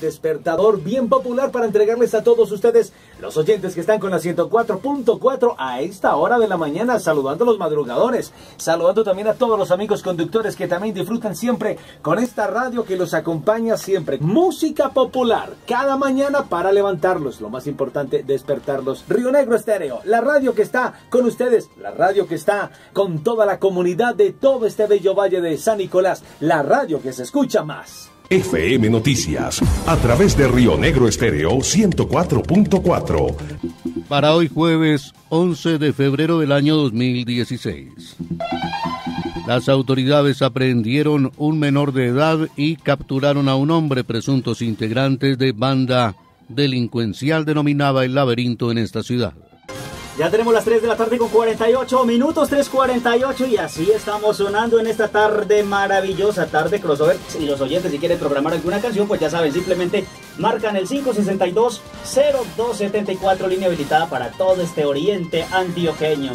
despertador bien popular para entregarles a todos ustedes, los oyentes que están con la 104.4 a esta hora de la mañana, saludando a los madrugadores, saludando también a todos los amigos conductores que también disfrutan siempre con esta radio que los acompaña siempre. Música popular, cada mañana para levantarlos, lo más importante, despertarlos. Río Negro Estéreo, la radio que está con ustedes, la radio que está con toda la comunidad de todo este bello valle de San Nicolás, la radio que se escucha más. FM Noticias, a través de Río Negro Estéreo 104.4. Para hoy jueves 11 de febrero del año 2016. Las autoridades aprehendieron un menor de edad y capturaron a un hombre presuntos integrantes de banda delincuencial denominada El Laberinto en esta ciudad. Ya tenemos las 3 de la tarde con 48 minutos, 3.48 y así estamos sonando en esta tarde maravillosa, tarde crossover. Y los oyentes si quieren programar alguna canción, pues ya saben, simplemente marcan el 562-0274, línea habilitada para todo este oriente antioqueño.